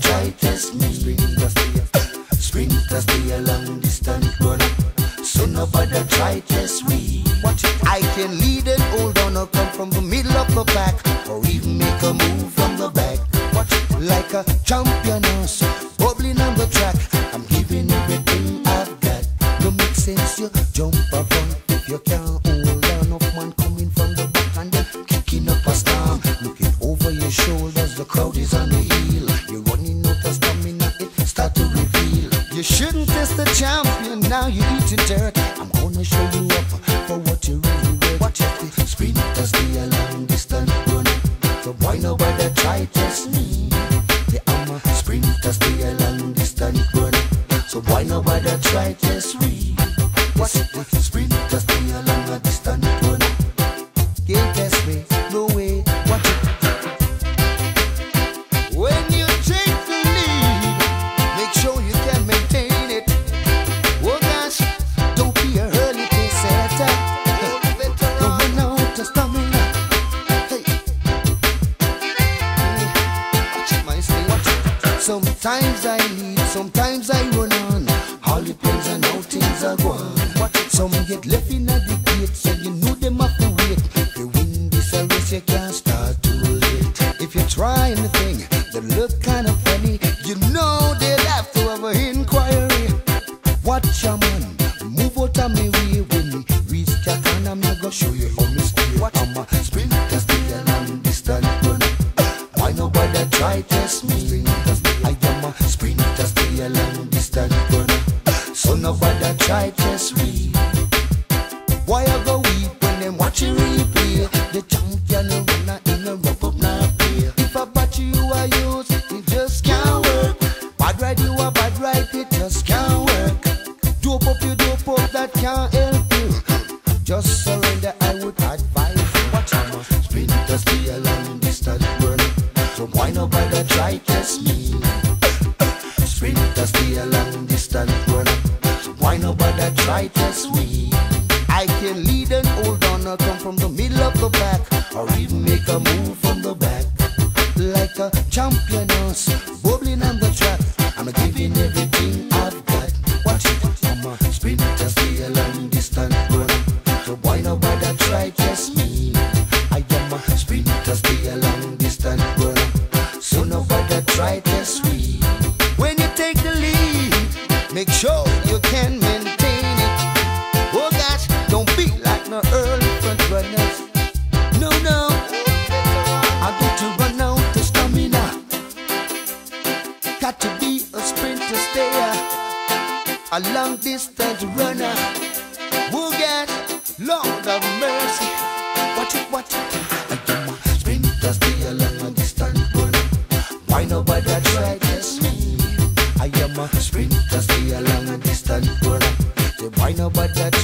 test me? Sprinter stay, a long distance runner. So nobody try test me. Watch it. I can lead and hold on or come from the middle of the pack, or even make a move from the back. Watch it. Like a champion, also, bubbling on the track. I'm giving everything I've got. No make sense you jump around if you can't hold on. Of man coming from the back and kicking up a storm. Looking over your shoulders, the crowd is on the heel. Shouldn't test the champion, now you're eating dirt. I'm gonna show you up for what you really worth. Watch out, the sprinters, they a long distance runner. So why nobody try test me? The I'm a stay long distance runner. So why nobody try Sometimes I lead, sometimes I run on. All depends on how things are going. It. Some get left in a debate, so you know them have to wait. If you win this race, you can't start too late. If you try anything that look kind of funny, you know they'll have to have an inquiry. Watch a man, move out of me way when me reach Japan, I'm not gonna show you how me stay. I'm a sprinter, stay a long distance runner. Why nobody try test me? Nobody try test me. Why I go weep when them watch you replay? The champion runner in a rough up now play. If I batch you I use, it just can't work. Bad ride you a bad ride, it just can't work. Dope up you dope up, that can't help you. Just surrender, I would advise. Watch out, man. Sprinters be a long distance runner. So why nobody try test me? Sprinters be a long try test me? I can lead and hold on come from the middle of the pack, or even make a move from the back. Like a champion, bubbling on the track. I'm giving everything I've got. Watch it, I'm a sprinter, stay a long distance runner. So why nobody try test me? I am a sprinter, stay a long distance runner. So nobody try test me. When you take the lead, make sure got to be a sprinter, stay a long distance runner. We'll get Lord of mercy. Watch it, watch it. I am a sprinter, stay a long distance runner. Why nobody tried as me? I am a sprinter, stay a long distance runner. Why nobody